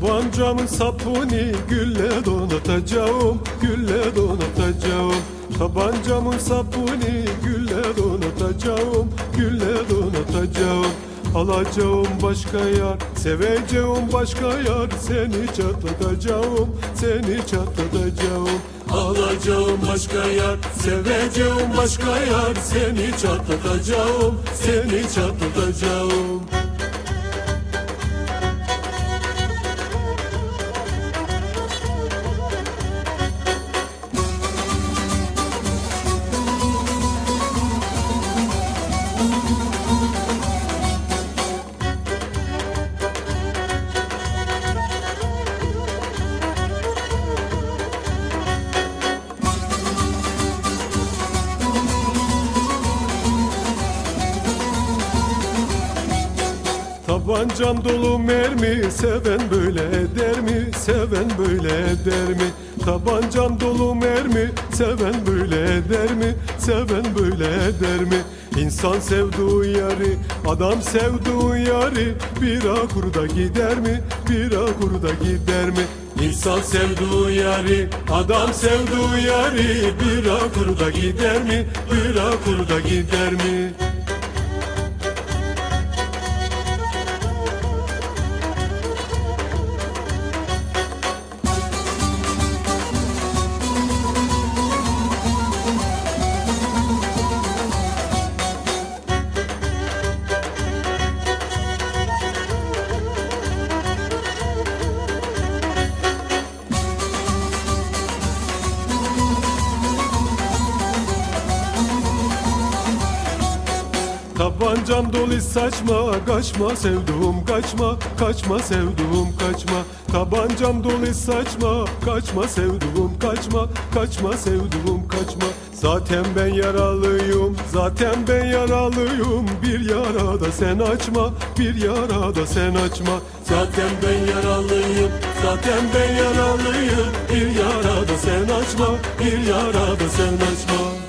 Tabancamın sapını gülle donatacağım, gülle donatacağım. Tabancamın sapını gülle donatacağım, gülle donatacağım. Alacağım başka yar, seveceğim başka yar Seni çatlatacağım, seni çatlatacağım Alacağım başka yar, seveceğim başka yar Seni çatlatacağım, seni çatlatacağım Tabancam dolu mermi Seven böyle eder mi? Seven böyle eder mi? Tabancam dolu mermi Seven böyle eder mi? Seven böyle eder mi? İnsan sevduğu yari Adam sevduğu yari Bir akurda gider mi? Bir akurda gider mi? İnsan sevduğu yari Adam sevduğu yari Bir akurda gider mi? Bir akurda gider mi? Tabancam dolu saçma kaçma sevduğum kaçma kaçma sevduğum kaçma. Tabancam dolu saçma kaçma sevduğum kaçma kaçma sevduğum kaçma. Zaten ben yaralıyım zaten ben yaralıyım. Bir yara da sen açma bir yara da sen açma. Zaten ben yaralıyım zaten ben yaralıyım. Bir yara da sen açma bir yara da sen açma